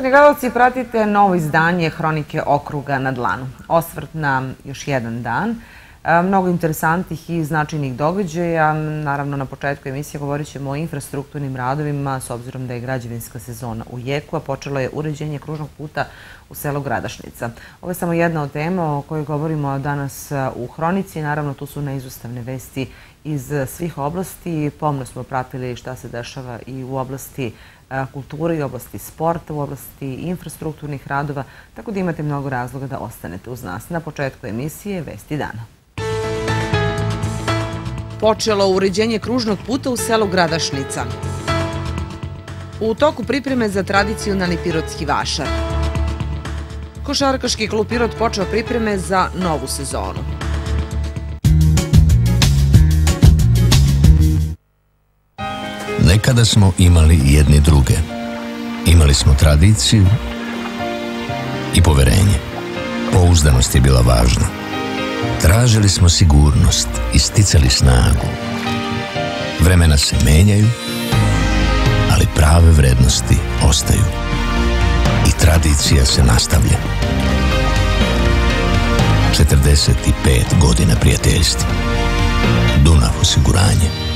Poštovani gledalci, pratite novo izdanje Hronike okruga na dlanu. Osvrt na još jedan dan. E, mnogo interesantnih i značajnih događaja. Naravno, na početku emisije govorit ćemo o infrastrukturnim radovima, s obzirom da je građevinska sezona u jeku, a počelo je uređenje kružnog puta u selu Gradašnica. Ovo je samo jedna od tema o kojoj govorimo danas e, u Hronici. Naravno, tu su neizostavne vesti iz svih oblasti. Pomno smo pratili šta se dešava i u oblasti kulture i oblasti sporta, u oblasti infrastrukturnih radova, tako da imate mnogo razloga da ostanete uz nas. Na početku emisije Vesti dana. Počelo uređenje kružnog puta u selu Gradašnica. U toku pripreme za tradicionalni pirotski vašar. Košarkaški klub Pirot počeo pripreme za novu sezonu. Nekada smo imali jedni druge. Imali smo tradiciju i poverenje. Pouzdanost je bila važna. Tražili smo sigurnost i sticali snagu. Vremena se menjaju, ali prave vrednosti ostaju. I tradicija se nastavlja. 45 godina prijateljstva. Dunav osiguranje.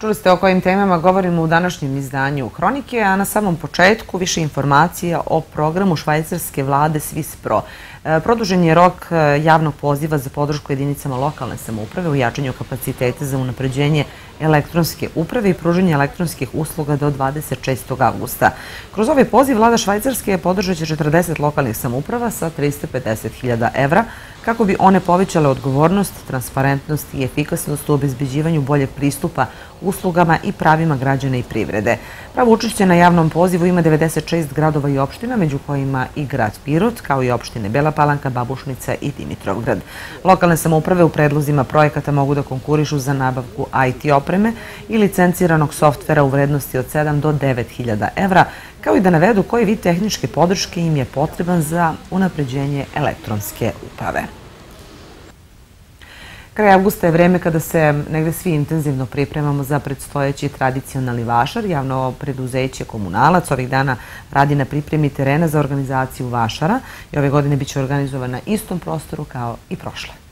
Čuli ste o kojim temama govorimo u današnjem izdanju Hronike, a na samom početku više informacija o programu švajcarske vlade Swiss Pro. E, produžen je rok e, javnog poziva za podršku jedinicama lokalne samouprave u jačanju kapacitete za unapređenje elektronske uprave i pruženje elektronskih usluga do 26. augusta. Kroz ovaj poziv vlada Švajcarske podržat će 40 lokalnih samouprava sa 350.000 evra kako bi one povećale odgovornost, transparentnost i efikasnost u obezbeđivanju boljeg pristupa uslugama i pravima građana i privrede. Pravo učešće na javnom pozivu ima 96 gradova i opština, među kojima i grad Pirot, kao i opštine Bela Palanka, Babušnica i Dimitrovgrad. Lokalne samouprave u predlozima projekata mogu da konkurišu za nabavku IT opreme i licenciranog softvera u vrednosti od 7 do 9000 evra, kao i da navedu koji vid tehničke podrške im je potreban za unapređenje elektronske uprave. Kraj avgusta je vreme kada se negde svi intenzivno pripremamo za predstojeći tradicionalni vašar. Javno preduzeće Komunalac ovih dana radi na pripremi terena za organizaciju vašara i ove godine biće organizovan na istom prostoru kao i prošle.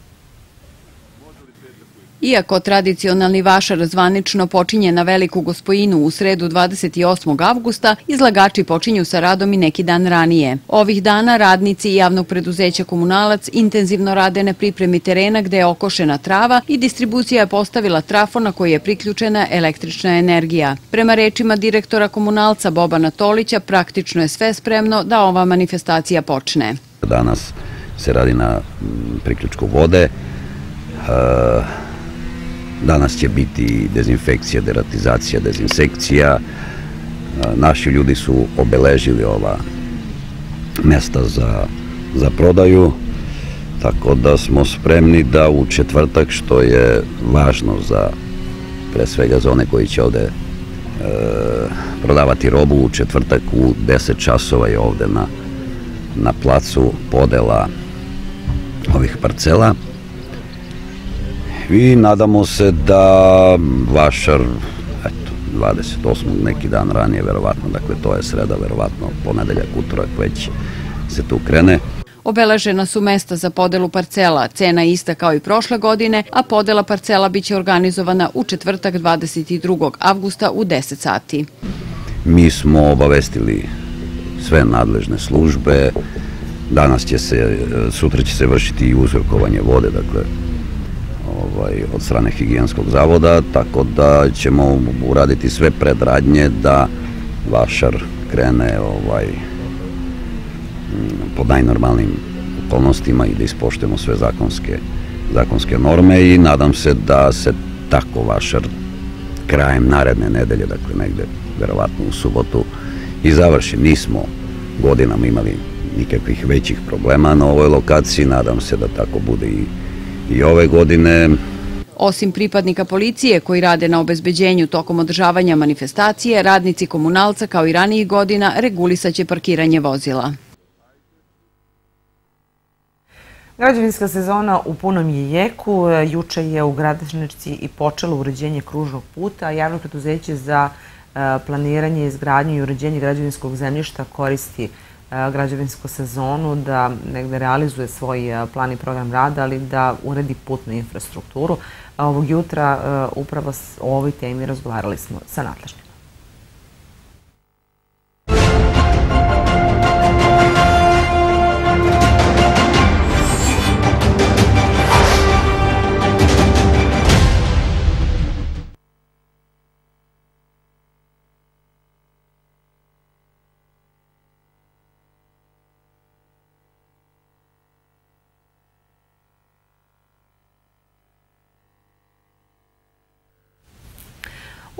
Iako tradicionalni vašar zvanično počinje na Veliku gospojinu u sredu 28. avgusta, izlagači počinju sa radom i neki dan ranije. Ovih dana radnici javnog preduzeća Komunalac intenzivno rade na pripremi terena gde je okošena trava i distribucija je postavila trafo na koji je priključena električna energija. Prema rečima direktora Komunalca Bobana Tolića, praktično je sve spremno da ova manifestacija počne. Danas se radi na priključku vode, Danas će biti dezinfekcija, deratizacija, dezinsekcija. Naši ljudi su obeležili ova mesta za, za prodaju, tako da smo spremni da u četvrtak, što je važno za pre svega za one koji će ovde e, prodavati robu u četvrtak u 10 časova je ovde na, na placu podela ovih parcela i nadamo se da Vašar eto, 28. neki dan ranije verovatno, dakle to je sreda verovatno ponedeljak, utorak već se tu krene. Obeležena su mesta za podelu parcela, cena ista kao i prošle godine, a podela parcela biće organizovana u četvrtak 22. avgusta u 10 sati. Mi smo obavestili sve nadležne službe, danas će se, sutra će se vršiti i uzorkovanje vode, dakle ovaj, od strane higijenskog zavoda, tako da ćemo uraditi sve predradnje da vašar krene ovaj, pod najnormalnim okolnostima i da ispoštujemo sve zakonske, zakonske norme i nadam se da se tako vašar krajem naredne nedelje, dakle negde verovatno u subotu i završi. Nismo godinama imali nikakvih većih problema na ovoj lokaciji, nadam se da tako bude i i ove godine Osim pripadnika policije koji rade na obezbeđenju tokom održavanja manifestacije, radnici komunalca kao i ranijih godina regulisaće parkiranje vozila. Građevinska sezona u punom je jeku. Juče je u Gradašnici i počelo uređenje kružnog puta. Javno preduzeće za e, planiranje, izgradnju i uređenje građevinskog zemljišta koristi građevinsku sezonu da negde realizuje svoj e, plan i program rada, ali da uredi putnu infrastrukturu. Ovog jutra upravo o ovoj temi razgovarali smo sa nadležnim.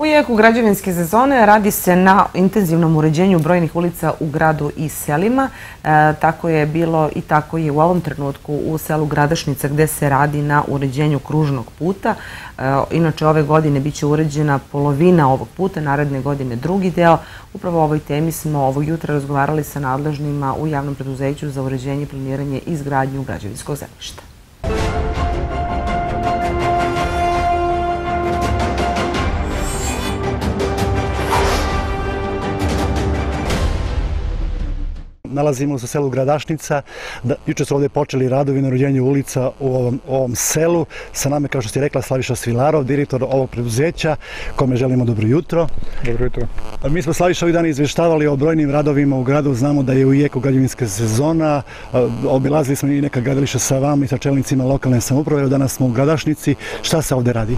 Jeku građevinske sezone radi se na intenzivnom uređenju brojnih ulica u gradu i selima. E, tako je bilo i tako je u ovom trenutku u selu Gradašnica gde se radi na uređenju kružnog puta. E, inače, ove godine biće uređena polovina ovog puta, naredne godine drugi deo. Upravo o ovoj temi smo ovog jutra razgovarali sa nadležnima u javnom preduzeću za uređenje, planiranje i izgradnju građevinskog zemljišta. Nalazimo se u selu Gradašnica. Da, juče su ovde počeli radovi na rođenju ulica u ovom, ovom selu. Sa nama, kao što ste rekla, Slaviša Svilarov, direktor ovog preduzeća, kome želimo dobro jutro. Dobro jutro. Mi smo Slaviša ovih dana izveštavali o brojnim radovima u gradu. Znamo da je u jeku građevinska sezona. Obilazili smo i neka gradilišta sa vama i sa čelnicima lokalne samuprave. Danas smo u Gradašnici. Šta se ovde radi?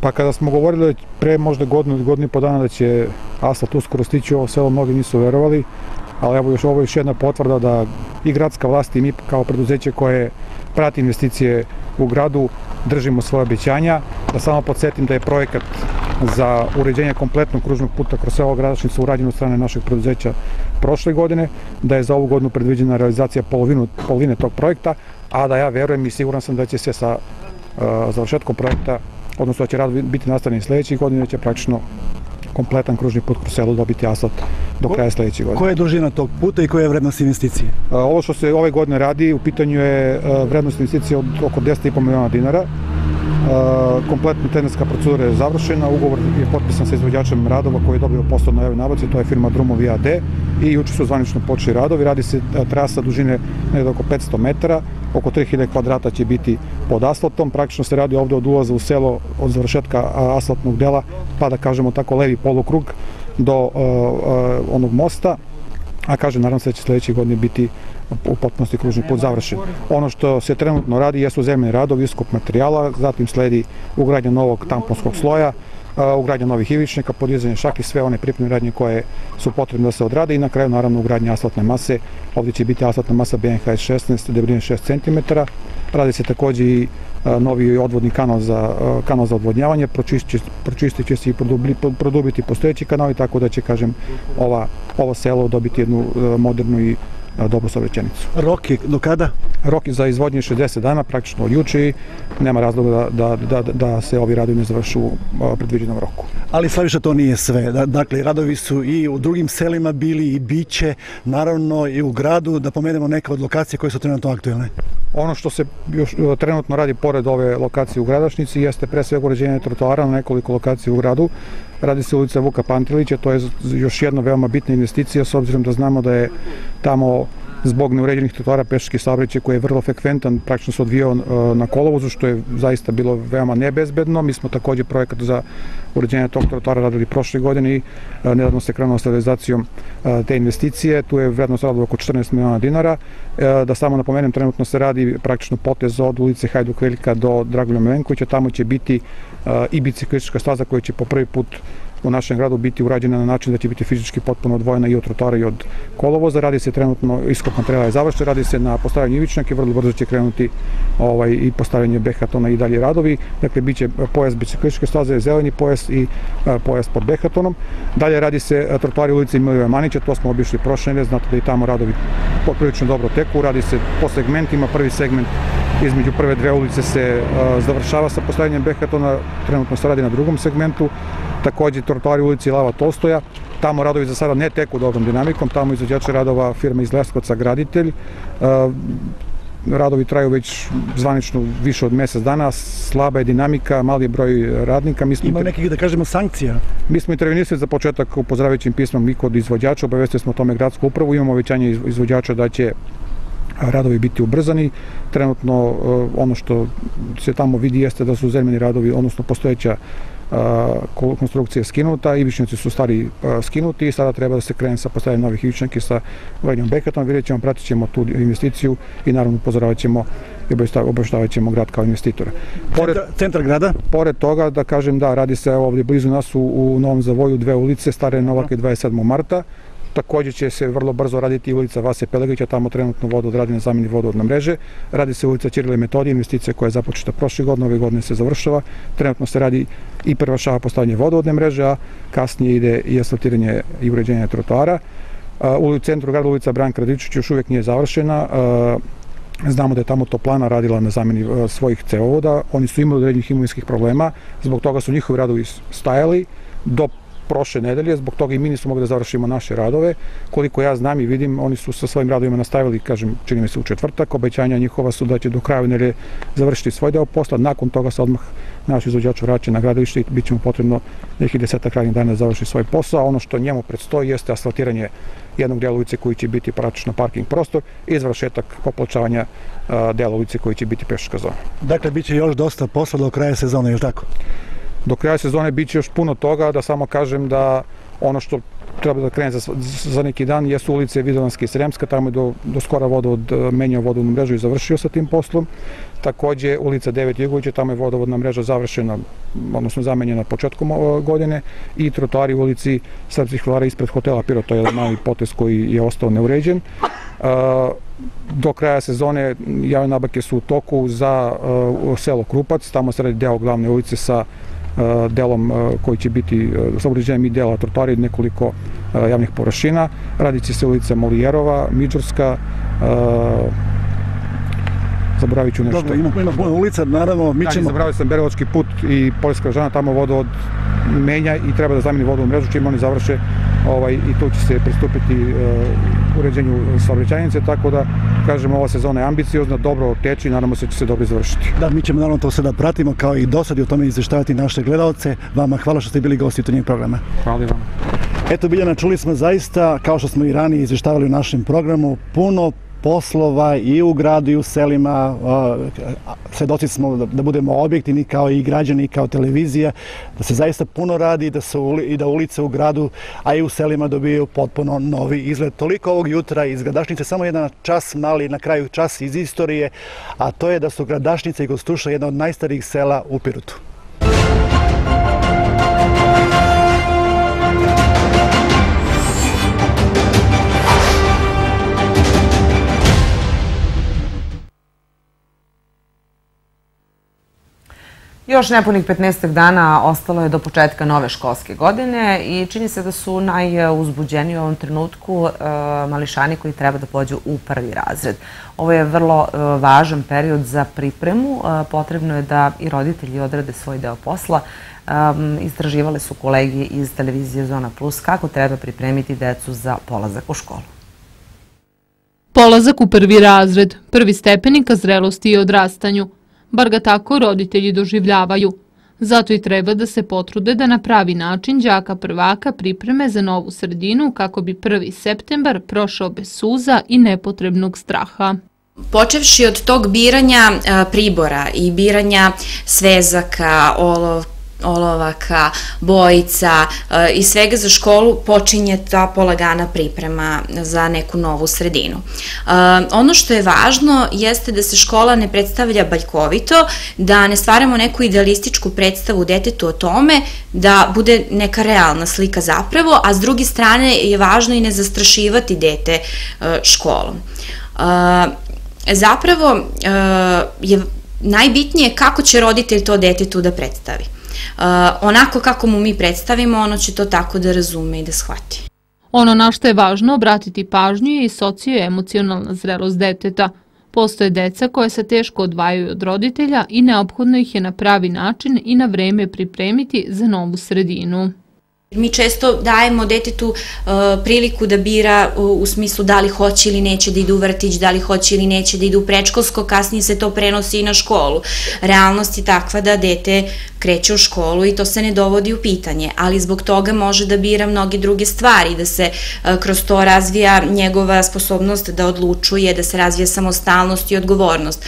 Pa kada smo govorili pre možda godinu, godinu i po dana da će asfalt uskoro stići u ovo selo, mnogi nisu verovali ali evo još ovo je još jedna potvrda da i gradska vlast i mi kao preduzeće koje prati investicije u gradu držimo svoje obećanja. Da samo podsjetim da je projekat za uređenje kompletnog kružnog puta kroz sve ovo gradačnice urađen od strane našeg preduzeća prošle godine, da je za ovu godinu predviđena realizacija polovinu, polovine tog projekta, a da ja verujem i siguran sam da će se sa uh, završetkom projekta, odnosno da će rad biti nastavljen sledećih godina, da će praktično kompletan kružni put kroz selo dobiti asfalt do kraja sledećeg godine. Koja je dužina tog puta i koja je vrednost investicije? Ovo što se ove godine radi, u pitanju je vrednost investicije od oko 10,5 miliona dinara. Kompletna tenerska procedura je završena, ugovor je potpisan sa izvođačem radova koji je dobio posao na javoj nabavci, to je firma Drumovi AD i juče su zvanično počeli radovi. Radi se trasa dužine nekada oko 500 metara, oko 3000 kvadrata će biti pod asfaltom, praktično se radi ovde od ulaza u selo od završetka asfaltnog dela, pa da kažemo tako levi polukrug do onog mosta, a kaže naravno se da će sledeće godine biti u potpunosti kružni put završen. Ono što se trenutno radi jesu zemljeni radovi iskop materijala, zatim sledi ugradnja novog tamponskog sloja, ugradnja novih ivičnika, podizanje šaki, sve one pripremne radnje koje su potrebne da se odrade i na kraju naravno ugradnja asfaltne mase. Ovdje će biti asfaltna masa BNHS 16, debljine 6 cm. Radi se takođe i novi odvodni kanal za, kanal za odvodnjavanje, pročistit, će se i produbiti postojeći kanali, tako da će, kažem, ova, ovo selo dobiti jednu modernu i dobru saobraćenicu. Rok je do kada? Rok je za izvodnje 60 dana, praktično od juče i nema razloga da, da, da, da se ovi radovi ne završu u predviđenom roku. Ali Slaviša to nije sve. Dakle, radovi su i u drugim selima bili i biće, naravno i u gradu, da pomenemo neke od lokacije koje su trenutno aktuelne. Ono što se još trenutno radi pored ove lokacije u Gradašnici jeste pre svega uređenje trotoara na nekoliko lokacija u gradu. Radi se ulica Vuka Pantilića, to je još jedna veoma bitna investicija s obzirom da znamo da je tamo zbog neuređenih trotoara pešački saobraćaj koji je vrlo frekventan, praktično se odvijao e, na kolovozu, što je zaista bilo veoma nebezbedno. Mi smo takođe projekat za uređenje tog trotoara radili prošle godine i e, nedavno se krenuo sa realizacijom e, te investicije. Tu je vrednost radila oko 14 miliona dinara. Da samo napomenem, trenutno se radi praktično potez od ulice Hajduk Velika do Dragulja Milenkovića. Tamo će biti i biciklistička staza koja će po prvi put u našem gradu biti urađena na način da će biti fizički potpuno odvojena i od trotora i od kolovoza. Radi se trenutno, iskop materijala je završen, radi se na postavljanju ivičnjaka i vrlo brzo će krenuti ovaj, i postavljanje behatona i dalje radovi. Dakle, bit će pojas biciklističke staze, zeleni pojas i a, pojas pod behatonom. Dalje radi se trotoari ulici Milivoja Manića, to smo obišli prošle nedelje, znate da i tamo radovi poprilično dobro teku. Radi se po segmentima, prvi segment između prve dve ulice se završava sa postavljanjem behatona, trenutno se radi na drugom segmentu. Takođe trotoari ulici Lava Tolstoja, tamo radovi za sada ne teku dobrom dinamikom, tamo izvođače radova firma iz Leskovca Graditelj, radovi traju već zvanično više od mesec dana, slaba je dinamika, mali je broj radnika. Mi smo Ima nekih, da kažemo, sankcija? Mi smo intervenisali za početak upozorajućim pismom. I kod izvođača, obavestili smo o tome gradsku upravu, imamo ovećanje izvođača da će radovi biti ubrzani. Trenutno ono što se tamo vidi jeste da su zemljeni radovi, odnosno postojeća konstrukcija skinuta, ivičnici su stari skinuti i sada treba da se krene sa postavljanjem novih ivičnjaki sa glednjom bekatom, vidjet ćemo, pratit ćemo tu investiciju i naravno upozoravat ćemo i obavštavat ćemo grad kao investitora. Pored, centar, centar grada? Pored toga, da kažem da, radi se ovdje blizu nas u, u Novom Zavoju dve ulice, Stare Novake 27. marta, Takođe će se vrlo brzo raditi ulica Vase Pelegića, tamo trenutno vodod radi na zameni vodovodne mreže. Radi se ulica Ćirile Metodije, investicija koja je započeta prošle godine, ove godine se završava. Trenutno se radi i prvašava postavljanje vodovodne mreže, a kasnije ide i asfaltiranje i uređenje trotoara. U centru grada ulica Branka Radičić još uvijek nije završena. Znamo da je tamo Toplana radila na zameni svojih cevovoda. Oni su imali određenih imovinskih problema, zbog toga su njihovi radovi stajali do prošle nedelje, zbog toga i mi nismo mogli da završimo naše radove. Koliko ja znam i vidim, oni su sa svojim radovima nastavili, kažem, čini mi se u četvrtak, obećanja njihova su da će do kraja nedelje završiti svoj deo posla, nakon toga se odmah naš izvođač vraća na gradilište i bit će mu potrebno nekih desetak radnih dana da završi svoj posao. Ono što njemu predstoji jeste asfaltiranje jednog dela ulice koji će biti praktično parking prostor i završetak popločavanja dela ulice koji će biti pešačka zona. Dakle, bit će još dosta posla do kraja sezone, je tako? Do kraja sezone biće još puno toga, da samo kažem da ono što treba da krene za, za neki dan jesu ulice Vidovanske i Sremska, tamo je do, do skora vodovod menjao vodovodnu mrežu i završio sa tim poslom. Takođe ulica 9 Jugovića, tamo je vodovodna mreža završena, odnosno zamenjena početkom godine i trotoari u ulici Srpskih vlara ispred hotela Piro, to je jedan mali potes koji je ostao neuređen. Do kraja sezone javne nabake su u toku za selo Krupac, tamo se radi deo glavne ulice sa delom koji će biti sa uređenjem i dela trotoari nekoliko javnih površina. Radit će se ulica Molijerova, Miđurska, zaboravit ću nešto. Dobro, ima, ima puno ulica, naravno, mi ćemo... Zaboravio sam Berovački put i Poljska žana, tamo vodovod menja i treba da zameni vodovnu mrežu, čim oni završe ovaj, i tu će se pristupiti uh, uređenju saobraćajnice, tako da, kažem, ova sezona je ambiciozna, dobro teči i nadamo se da će se dobro završiti. Da, mi ćemo naravno to sve da pratimo, kao i do sad i o tome izveštavati naše gledalce. Vama hvala što ste bili gosti u programa. Hvala vam. Eto, Biljana, čuli smo zaista, kao što smo i ranije izveštavali u našem programu, puno poslova i u gradu i u selima. Svedoci smo da, da budemo objektivni kao i građani, kao televizija, da se zaista puno radi da su, i da ulice u gradu, a i u selima dobiju potpuno novi izgled. Toliko ovog jutra iz Gradašnice, samo jedan čas mali, na kraju čas iz istorije, a to je da su Gradašnice i Gostuša jedna od najstarijih sela u Pirutu. Još nepunih 15 dana ostalo je do početka nove školske godine i čini se da su najuzbuđeniji u ovom trenutku e, mališani koji treba da pođu u prvi razred. Ovo je vrlo e, važan period za pripremu. E, potrebno je da i roditelji odrade svoj deo posla. Istraživali su kolegi iz televizije Zona Plus kako treba pripremiti decu za polazak u školu. Polazak u prvi razred, prvi stepenika zrelosti i odrastanju – bar ga tako roditelji doživljavaju. Zato i treba da se potrude da na pravi način đaka prvaka pripreme za novu sredinu kako bi 1. septembar prošao bez suza i nepotrebnog straha. Počevši od tog biranja pribora i biranja svezaka, olovka, olovaka, bojica e, i svega za školu počinje ta polagana priprema za neku novu sredinu. E, ono što je važno jeste da se škola ne predstavlja baljkovito, da ne stvaramo neku idealističku predstavu detetu o tome, da bude neka realna slika zapravo, a s druge strane je važno i ne zastrašivati dete e, školom. Zapravo je najbitnije kako će roditelj to detetu da predstavi onako kako mu mi predstavimo, ono će to tako da razume i da shvati. Ono na što je važno obratiti pažnju je i socioemocionalna zrelost deteta. Postoje deca koje se teško odvajaju od roditelja i neophodno ih je na pravi način i na vreme pripremiti za novu sredinu. Mi često dajemo detetu uh, priliku da bira u, smislu da li hoće ili neće da ide u vrtić, da li hoće ili neće da ide u prečkolsko, kasnije se to prenosi i na školu. Realnost je takva da dete kreće u školu i to se ne dovodi u pitanje, ali zbog toga može da bira mnoge druge stvari, da se uh, kroz to razvija njegova sposobnost da odlučuje, da se razvija samostalnost i odgovornost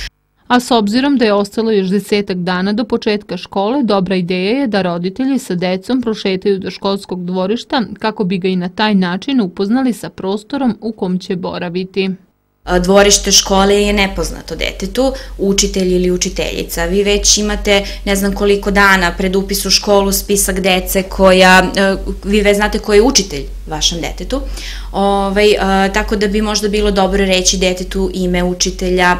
a s obzirom da je ostalo još desetak dana do početka škole, dobra ideja je da roditelji sa decom prošetaju do školskog dvorišta kako bi ga i na taj način upoznali sa prostorom u kom će boraviti. Dvorište škole je nepoznato detetu, učitelj ili učiteljica. Vi već imate ne znam koliko dana pred upis u školu spisak dece koja, vi već znate ko je učitelj vašem detetu. Ovaj, tako da bi možda bilo dobro reći detetu ime učitelja,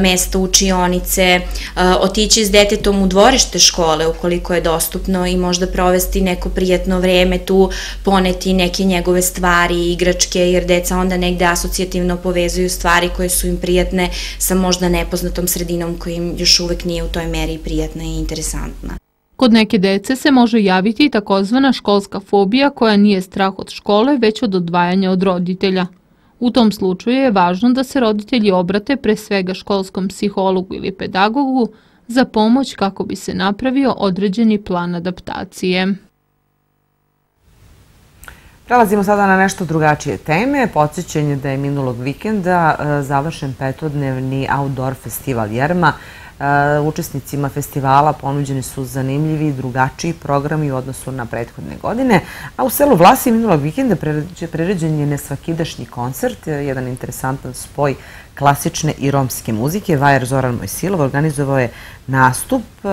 mesto učionice, otići s detetom u dvorište škole ukoliko je dostupno i možda provesti neko prijatno vreme tu, poneti neke njegove stvari, igračke, jer deca onda negde asocijativno povezuju stvari koje su im prijatne sa možda nepoznatom sredinom koja im još uvek nije u toj meri prijatna i interesantna. Kod neke dece se može javiti takozvana školska fobija koja nije strah od škole, već od odvajanja od roditelja. U tom slučaju je važno da se roditelji obrate pre svega školskom psihologu ili pedagogu za pomoć kako bi se napravio određeni plan adaptacije. Prelazimo sada na nešto drugačije teme. Podsjećenje da je minulog vikenda e, završen petodnevni outdoor festival Jerma E, učesnicima festivala ponuđeni su zanimljivi i drugačiji programi u odnosu na prethodne godine, a u selu Vlasi minulog vikenda priređen je nesvakidašnji koncert, jedan interesantan spoj klasične i romske muzike. Vajer Zoran Mojsilov organizovao je nastup e,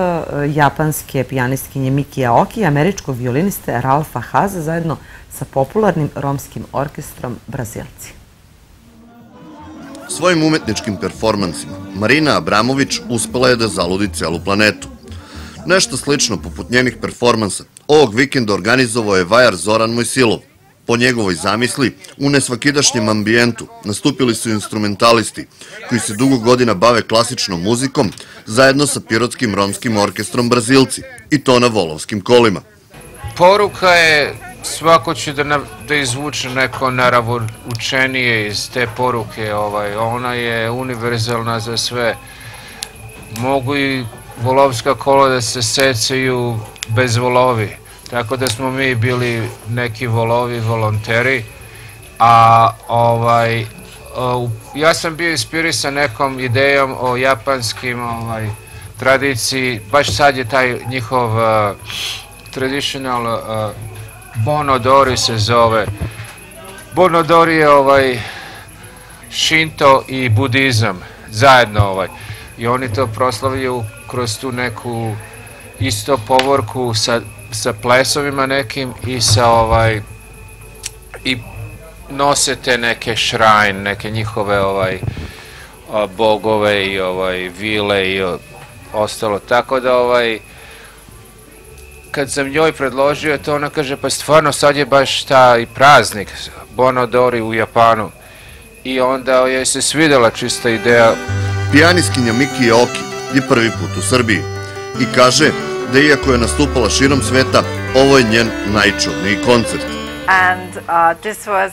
japanske pijanistkinje Miki Aoki i američkog violiniste Ralfa Haza zajedno sa popularnim romskim orkestrom Brazilci. Svojim umetničkim performansima Marina Abramović uspela je da zaludi celu planetu. Nešto slično poput njenih performansa ovog vikenda organizovao je vajar Zoran Mojsilov. Po njegovoj zamisli, u nesvakidašnjem ambijentu nastupili su instrumentalisti koji se dugo godina bave klasičnom muzikom zajedno sa Pirotskim romskim orkestrom Brazilci i to na volovskim kolima. Poruka je svako će da, da izvuče neko naravno učenije iz te poruke. Ovaj, ona je univerzalna za sve. Mogu i volovska kola da se secaju bez volovi. Tako da smo mi bili neki volovi volonteri. A ovaj, ja sam bio inspirisan nekom idejom o japanskim ovaj, tradiciji. Baš sad je taj njihov uh, traditional uh, Bonodori se zove. Bonodori je ovaj šinto i budizam zajedno ovaj. I oni to proslavljaju kroz tu neku isto povorku sa, sa plesovima nekim i sa ovaj i nosete neke šrajn, neke njihove ovaj bogove i ovaj vile i ostalo. Tako da ovaj kad sam njoj predložio to, ona kaže, pa stvarno sad je baš taj praznik Bonodori u Japanu. I onda je se svidela čista ideja. Pijaniskinja Miki Oki je prvi put u Srbiji i kaže da iako je nastupala širom sveta, ovo je njen najčudniji koncert. And uh, this was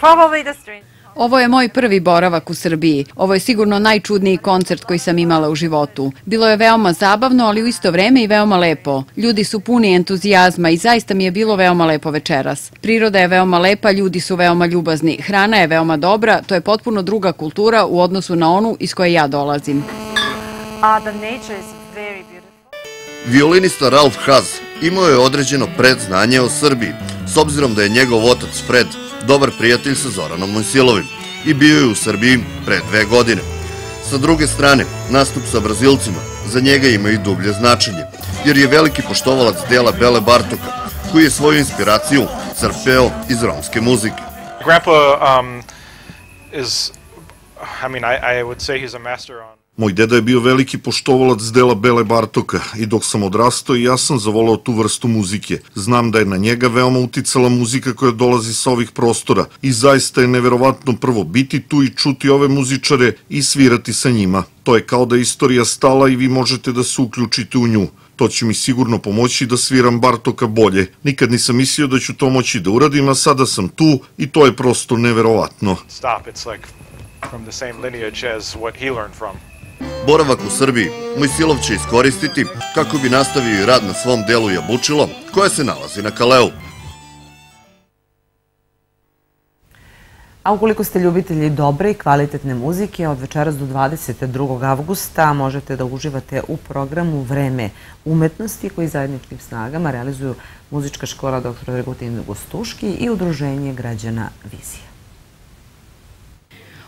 probably the strange... Ovo je moj prvi boravak u Srbiji. Ovo je sigurno najčudniji koncert koji sam imala u životu. Bilo je veoma zabavno, ali u isto vreme i veoma lepo. Ljudi su puni entuzijazma i zaista mi je bilo veoma lepo večeras. Priroda je veoma lepa, ljudi su veoma ljubazni, hrana je veoma dobra, to je potpuno druga kultura u odnosu na onu iz koje ja dolazim. The nature is very Violinista Ralf Haas imao je određeno predznanje o Srbiji, s obzirom da je njegov otac Fred dobar prijatelj sa Zoranom Mojsilovim i bio je u Srbiji pre dve godine. Sa druge strane, nastup sa Brazilcima za njega ima i dublje značenje, jer je veliki poštovalac dela Bele Bartoka, koji je svoju inspiraciju crpeo iz romske muzike. Grandpa um, is, I mean, I, I would say he's a master on Moj deda je bio veliki poštovalac dela Bele Bartoka i dok sam odrastao i ja sam zavolao tu vrstu muzike. Znam da je na njega veoma uticala muzika koja dolazi sa ovih prostora i zaista je neverovatno prvo biti tu i čuti ove muzičare i svirati sa njima. To je kao da je istorija stala i vi možete da se uključite u nju. To će mi sigurno pomoći da sviram Bartoka bolje. Nikad nisam mislio da ću to moći da uradim, a sada sam tu i to je prosto neverovatno. Stop, it's like from the same lineage as what he learned from. Boravak u Srbiji Mojsilov će iskoristiti kako bi nastavio i rad na svom delu Jabučilo, koje se nalazi na Kaleu. A ukoliko ste ljubitelji dobre i kvalitetne muzike, od večeras do 22. avgusta možete da uživate u programu Vreme umetnosti koji zajedničkim snagama realizuju Muzička škola dr. Dragutin Gostuški i Udruženje građana Vizija.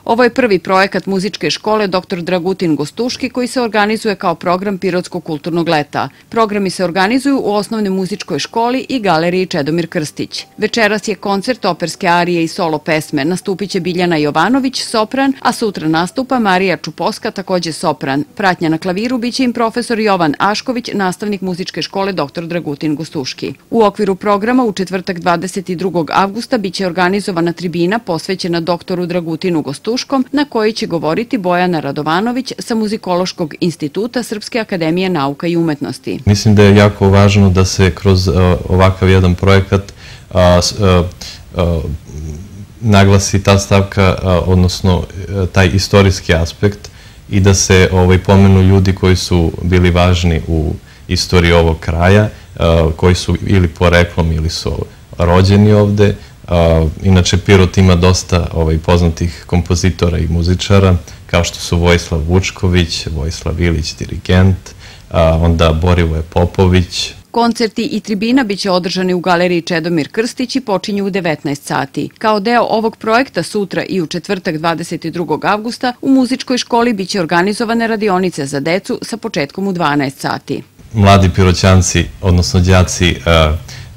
Ovo je prvi projekat muzičke škole dr. Dragutin Gostuški koji se organizuje kao program Pirotskog kulturnog leta. Programi se organizuju u osnovnoj muzičkoj školi i galeriji Čedomir Krstić. Večeras je koncert operske arije i solo pesme. Nastupit će Biljana Jovanović, sopran, a sutra nastupa Marija Čuposka, takođe sopran. Pratnja na klaviru biće im profesor Jovan Ašković, nastavnik muzičke škole dr. Dragutin Gostuški. U okviru programa u četvrtak 22. avgusta biće organizovana tribina posvećena doktoru Dragutinu Gostuški Tuškom, na koji će govoriti Bojana Radovanović sa Muzikološkog instituta Srpske akademije nauka i umetnosti. Mislim da je jako važno da se kroz uh, ovakav jedan projekat uh, uh, naglasi ta stavka, odnosno taj istorijski aspekt i da se ovaj, pomenu ljudi koji su bili važni u istoriji ovog kraja, koji su ili poreklom ili su rođeni ovde, inače, Pirot ima dosta ovaj, poznatih kompozitora i muzičara, kao što su Vojislav Vučković, Vojislav Ilić, dirigent, onda Borivoje Popović, Koncerti i tribina biće održani u galeriji Čedomir Krstić i počinju u 19 sati. Kao deo ovog projekta sutra i u četvrtak 22. avgusta u muzičkoj školi biće organizovane radionice za decu sa početkom u 12 sati. Mladi piroćanci, odnosno djaci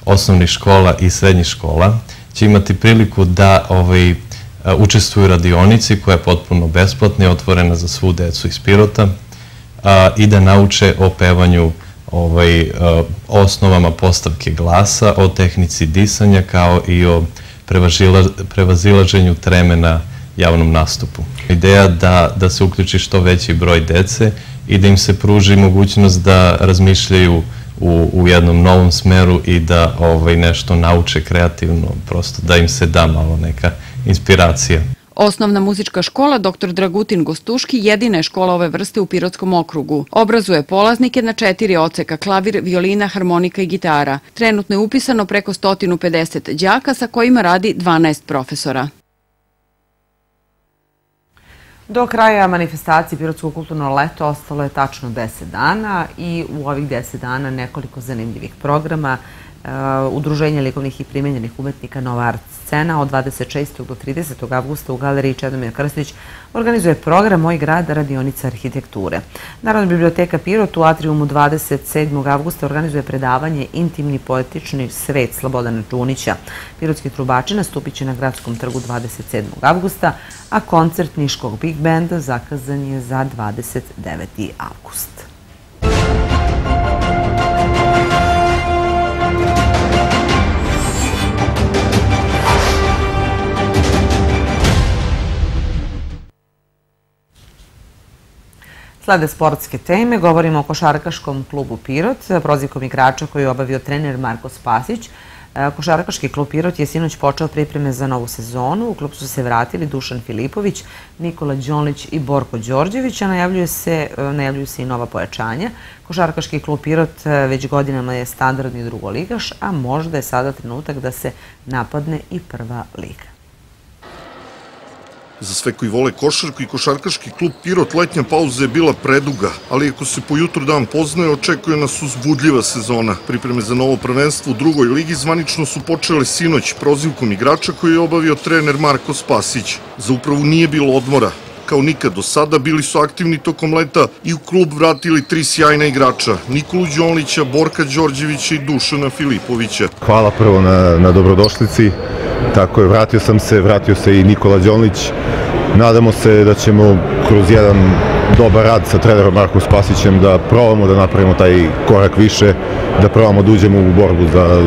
osnovnih škola i srednjih škola, će imati priliku da ovaj, učestvuju radionici koja je potpuno besplatna i otvorena za svu decu iz Pirota a, i da nauče o pevanju ovaj, a, osnovama postavke glasa, o tehnici disanja kao i o prevazilaženju treme na javnom nastupu. Ideja da, da se uključi što veći broj dece i da im se pruži mogućnost da razmišljaju u, u jednom novom smeru i da ovaj, nešto nauče kreativno, prosto da im se da malo neka inspiracija. Osnovna muzička škola dr. Dragutin Gostuški jedina je škola ove vrste u Pirotskom okrugu. Obrazuje polaznike na četiri oceka, klavir, violina, harmonika i gitara. Trenutno je upisano preko 150 đaka sa kojima radi 12 profesora. Do kraja manifestacije Pirotsko kulturno leto ostalo je tačno 10 dana i u ovih 10 dana nekoliko zanimljivih programa. Uh, Udruženje likovnih i primenjenih umetnika Nova Art scena od 26. do 30. avgusta u galeriji Čedomir Krstić organizuje program Moj grad radionica arhitekture. Narodna biblioteka Pirot u atriumu 27. avgusta organizuje predavanje Intimni poetični svet Slobodana Čunića. Pirotski trubači nastupit će na gradskom trgu 27. avgusta, a koncert Niškog Big Banda zakazan je za 29. avgust. Slede sportske teme, govorimo o košarkaškom klubu Pirot, prozivkom igrača koji je obavio trener Marko Spasić. E, košarkaški klub Pirot je sinoć počeo pripreme za novu sezonu. U klub su se vratili Dušan Filipović, Nikola Đonlić i Borko Đorđević, a najavljuju se, e, najavljuju se i nova pojačanja. Košarkaški klub Pirot e, već godinama je standardni drugoligaš, a možda je sada trenutak da se napadne i prva liga. Za sve koji vole košarku i košarkaški klub Pirot letnja pauza je bila preduga, ali ako se po jutru dan poznaje, očekuje nas uzbudljiva sezona. Pripreme za novo prvenstvo u drugoj ligi zvanično su počele sinoć prozivkom igrača koji je obavio trener Marko Spasić. Za upravu nije bilo odmora, kao nikad do sada, bili su aktivni tokom leta i u klub vratili tri sjajna igrača, Nikolu Đonlića, Borka Đorđevića i Dušana Filipovića. Hvala prvo na, na dobrodošlici, tako je, vratio sam se, vratio se i Nikola Đonlić, nadamo se da ćemo kroz jedan dobar rad sa trenerom Markom Spasićem da probamo da napravimo taj korak više, da probamo da uđemo u borbu za,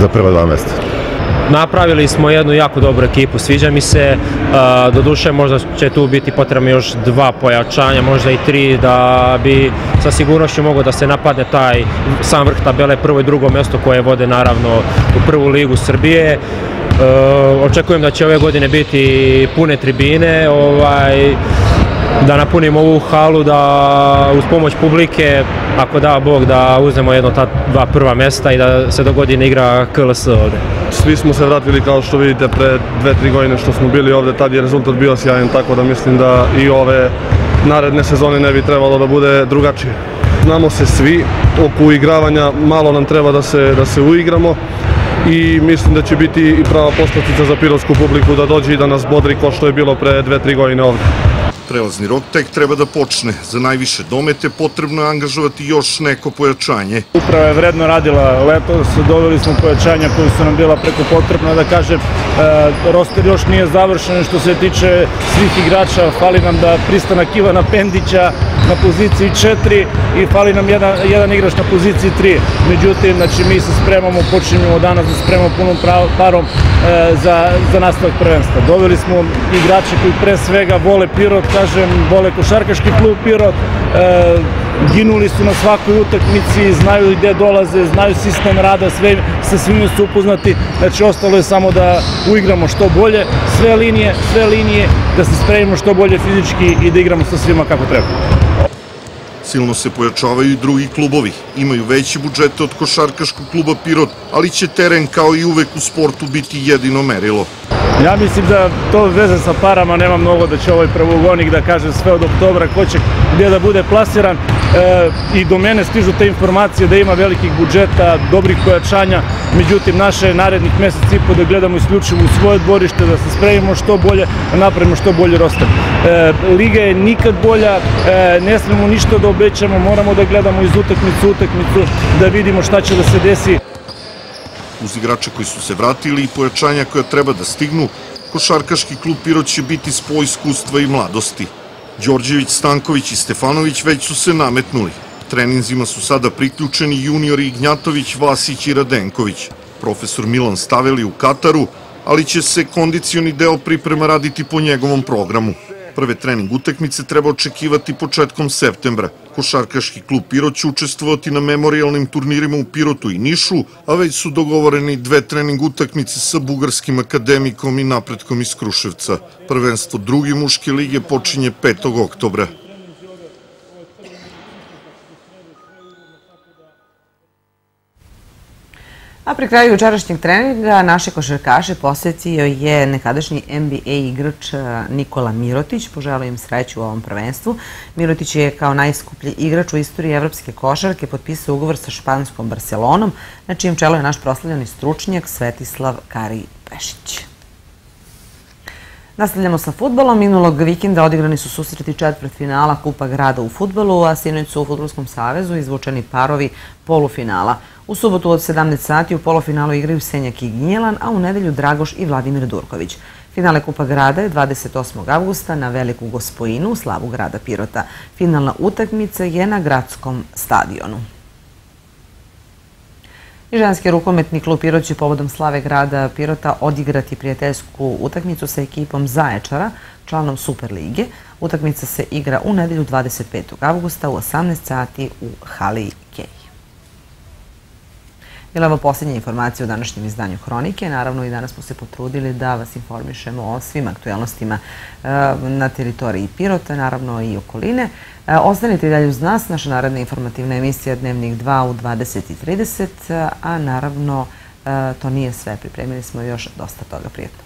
za prva dva mesta. napravili smo jednu jako dobru ekipu, sviđa mi se, do duše možda će tu biti potrebno još dva pojačanja, možda i tri, da bi sa sigurnošću mogo da se napadne taj sam vrh tabele, prvo i drugo mesto koje vode naravno u prvu ligu Srbije. Očekujem da će ove godine biti pune tribine, ovaj, da napunimo ovu halu, da uz pomoć publike, ako da Bog, da uzmemo jedno ta dva prva mesta i da se do godine igra KLS ovde. Svi smo se vratili kao što vidite pre dve, tri godine što smo bili ovde, tad je rezultat bio sjajan, tako da mislim da i ove naredne sezone ne bi trebalo da bude drugačije. Znamo se svi, oko uigravanja malo nam treba da se, da se uigramo i mislim da će biti i prava poslastica za pirovsku publiku da dođe i da nas bodri ko što je bilo pre dve, tri godine ovde. Prelazni rok tek treba da počne. Za najviše domete potrebno je angažovati još neko pojačanje. Uprava je vredno radila letos, doveli smo pojačanja koje su nam bila preko potrebna, da kažem, e, roster još nije završen što se tiče svih igrača, fali nam da pristanak Ivana Pendića na poziciji 4 i fali nam jedan, jedan igrač na poziciji 3. Međutim, znači, mi se spremamo, počinjemo danas da spremamo punom parom e, za, za nastavak prvenstva. Doveli smo igrače koji pre svega vole Pirot, kažem, vole košarkaški klub Pirot, e, ginuli su na svakoj utakmici, znaju gde dolaze, znaju sistem rada, sve, sa svime su upoznati, znači ostalo je samo da uigramo što bolje, sve linije, sve linije, da se spremimo što bolje fizički i da igramo sa svima kako treba. Silno se pojačavaju i drugi klubovi. Imaju veći budžete od košarkaškog kluba Pirot, ali će teren kao i uvek u sportu biti jedino merilo. Ja mislim da to veze sa parama nema mnogo da će ovaj prvogonik da kaže sve od oktobra ko će gdje da bude plasiran. E, i do mene stižu te informacije da ima velikih budžeta, dobrih pojačanja, međutim naše narednih mesec i po da gledamo isključivo u svoje dvorište, da se spremimo što bolje, da napravimo što bolje roster. E, Liga je nikad bolja, e, ne smemo ništa da obećamo, moramo da gledamo iz utakmicu utakmicu, da vidimo šta će da se desi uz igrače koji su se vratili i pojačanja koja treba da stignu, košarkaški klub Pirot će biti spoj iskustva i mladosti. Đorđević, Stanković i Stefanović već su se nametnuli. Treninzima su sada priključeni juniori Ignjatović, Vasić i Radenković. Profesor Milan Staveli u Kataru, ali će se kondicioni deo priprema raditi po njegovom programu. Prve trening utakmice treba očekivati početkom septembra. Košarkaški klub Pirot će učestvovati na memorialnim turnirima u Pirotu i Nišu, a već su dogovoreni dve trening utakmice sa Bugarskim akademikom i napretkom iz Kruševca. Prvenstvo drugi muške lige počinje 5. oktobra. A pri kraju jučerašnjeg treninga naše košarkaše posjetio je nekadašnji NBA igrač e, Nikola Mirotić. Poželio im sreću u ovom prvenstvu. Mirotić je kao najskuplji igrač u istoriji evropske košarke potpisao ugovor sa španskom Barcelonom, na čijem čelu je naš proslavljeni stručnjak Svetislav Kari Pešić. Nastavljamo sa futbolom. Minulog vikenda odigrani su susreti četvrt finala Kupa grada u futbolu, a sinoć su u Futbolskom savezu izvučeni parovi polufinala. U subotu od 17 sati u polufinalu igraju Senjak i Gnjelan, a u nedelju Dragoš i Vladimir Durković. Finale Kupa grada je 28. augusta na Veliku Gospojinu u slavu grada Pirota. Finalna utakmica je na gradskom stadionu. Ženski rukometni klub Pirot će povodom slave grada Pirota odigrati prijateljsku utakmicu sa ekipom Zaječara, članom Superlige. Utakmica se igra u nedelju 25. augusta u 18 sati u Hali Kej. Bila ovo posljednja informacija o današnjem izdanju Hronike. Naravno i danas smo se potrudili da vas informišemo o svim aktualnostima e, na teritoriji Pirota, naravno i okoline. E, ostanite dalje uz nas, naša naredna informativna emisija Dnevnik 2 u 20.30, a naravno e, to nije sve. Pripremili smo još dosta toga. Prijetno.